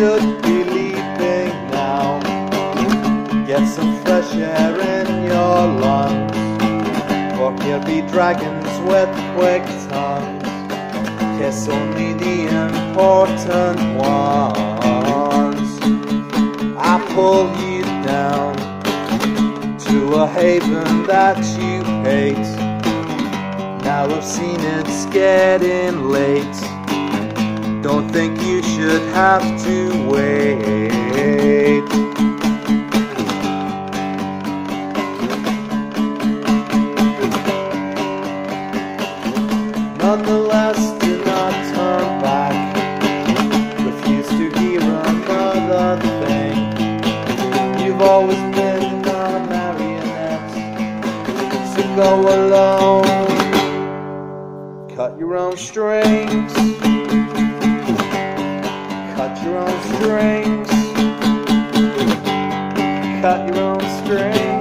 should be leaping now. Get some fresh air in your lungs, for here be dragons with quick tongues. Kiss only the important ones. I pull you down to a haven that you hate. Now I've seen it's getting late. Don't think you should have to wait. Nonetheless, do not turn back. Refuse to hear another thing. You've always been a marionette, so go alone. Cut your own strings. strings. Cut your own strings.